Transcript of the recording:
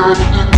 Yeah.